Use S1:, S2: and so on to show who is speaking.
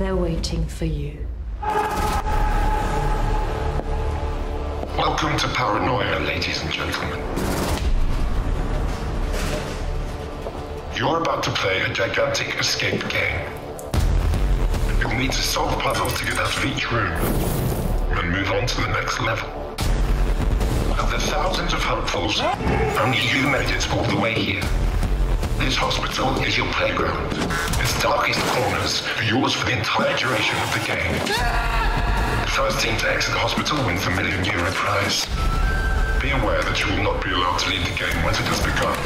S1: waiting for you.
S2: Welcome to Paranoia, ladies and gentlemen. You're about to play a gigantic escape game. You'll need to solve puzzles to get out of each room and move on to the next level. Of the thousands of hopefuls, only you made it all the way here. This hospital is your playground. Its darkest corners are yours for the entire duration of the game. The first team to exit the hospital wins the million euro prize. Be aware that you will not be allowed to leave the game once it has begun.